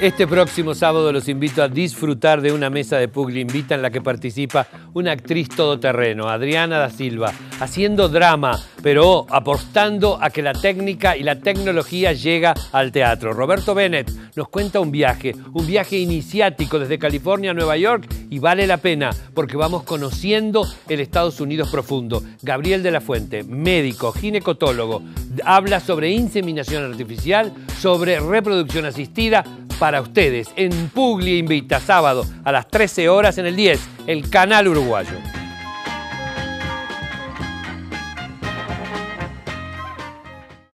Este próximo sábado los invito a disfrutar de una mesa de Pugli Invita en la que participa una actriz todoterreno, Adriana da Silva, haciendo drama, pero apostando a que la técnica y la tecnología llega al teatro. Roberto Bennett nos cuenta un viaje, un viaje iniciático desde California a Nueva York y vale la pena porque vamos conociendo el Estados Unidos profundo. Gabriel de la Fuente, médico, ginecotólogo, habla sobre inseminación artificial, sobre reproducción asistida, para ustedes en Puglia Invita, sábado a las 13 horas en el 10, el canal uruguayo.